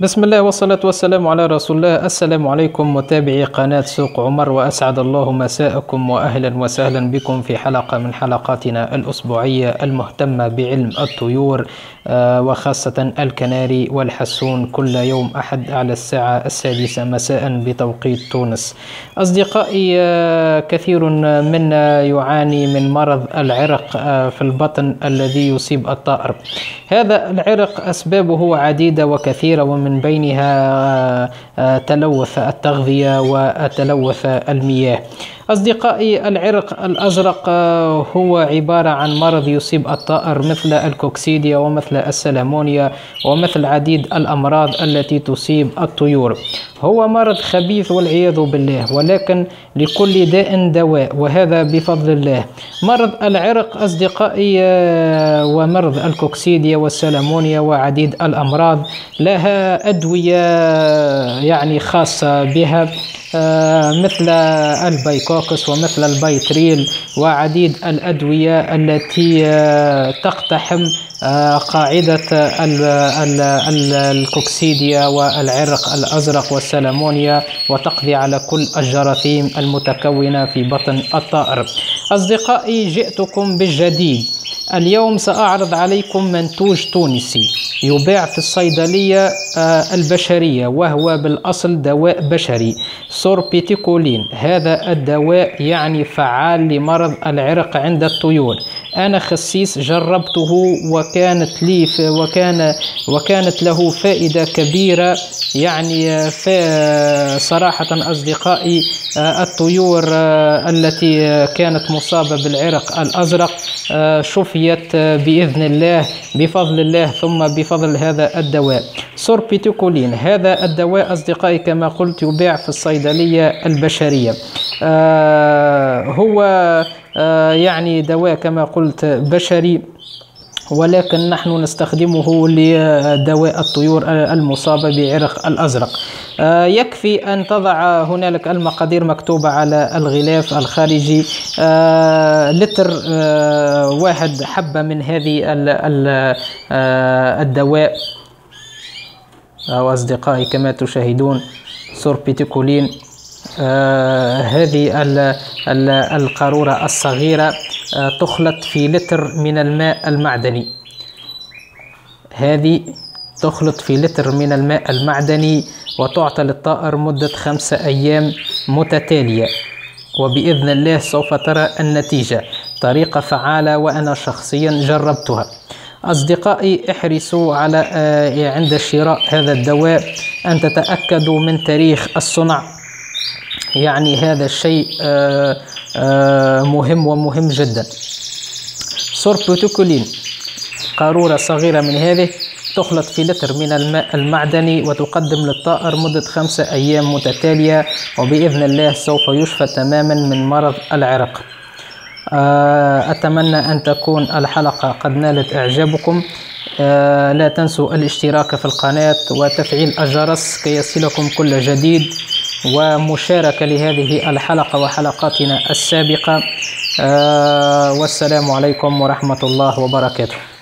بسم الله والصلاة والسلام على رسول الله السلام عليكم متابعي قناة سوق عمر وأسعد الله مساءكم وأهلا وسهلا بكم في حلقة من حلقاتنا الأسبوعية المهتمة بعلم الطيور وخاصة الكناري والحسون كل يوم أحد على الساعة السادسة مساء بتوقيت تونس أصدقائي كثير منا يعاني من مرض العرق في البطن الذي يصيب الطائر هذا العرق أسبابه عديدة وكثيرة ومن بينها تلوث التغذية وتلوث المياه. أصدقائي العرق الأزرق هو عبارة عن مرض يصيب الطائر مثل الكوكسيديا ومثل السلامونيا ومثل عديد الأمراض التي تصيب الطيور. هو مرض خبيث والعياذ بالله ولكن لكل داء دواء وهذا بفضل الله. مرض العرق أصدقائي ومرض الكوكسيديا والسلامونيا وعديد الأمراض لها أدوية يعني خاصة بها. آه، مثل البيكوكس ومثل البيتريل وعديد الأدوية التي آه، تقتحم آه، قاعدة الكوكسيديا والعرق الأزرق والسلمونيا وتقضي على كل الجراثيم المتكونة في بطن الطائر. أصدقائي جئتكم بالجديد. اليوم سأعرض عليكم منتوج تونسي. يباع في الصيدلية آه، البشرية وهو بالأصل دواء بشري سوربيتيكولين. هذا الدواء يعني فعال لمرض العرق عند الطيور. أنا خسيس جربته وكانت لي وكان وكانت له فائدة كبيرة. يعني صراحة أصدقائي آه، الطيور آه، التي كانت مصابة بالعرق الأزرق شفيت بإذن الله بفضل الله ثم بفضل هذا الدواء. سوربيتيكولين هذا الدواء أصدقائي كما قلت يباع في الصيدلية البشرية. آه هو آه يعني دواء كما قلت بشري. ولكن نحن نستخدمه لدواء الطيور المصابة بعرق الأزرق. آه، يكفي أن تضع هنالك المقادير مكتوبة على الغلاف الخارجي. آه، لتر آه، واحد حبة من هذه الدواء. أو أصدقائي كما تشاهدون سوربيتيكولين. هذه القارورة الصغيرة. تخلط في لتر من الماء المعدني. هذه تخلط في لتر من الماء المعدني وتعطى للطائر مدة خمسة أيام متتالية. وبإذن الله سوف ترى النتيجة. طريقة فعالة وأنا شخصيا جربتها. أصدقائي احرصوا على آه، عند شراء هذا الدواء. أن تتأكدوا من تاريخ الصنع. يعني هذا الشيء آه، آه، مهم ومهم جدا. سوربوتوكولين قارورة صغيرة من هذه تخلط في لتر من الماء المعدني وتقدم للطائر مدة خمسة أيام متتالية وبإذن الله سوف يشفى تماما من مرض العرق. آه، أتمنى أن تكون الحلقة قد نالت إعجابكم. لا تنسوا الاشتراك في القناة وتفعيل الجرس كي يصلكم كل جديد. ومشاركة لهذه الحلقة وحلقاتنا السابقة. آه، والسلام عليكم ورحمة الله وبركاته.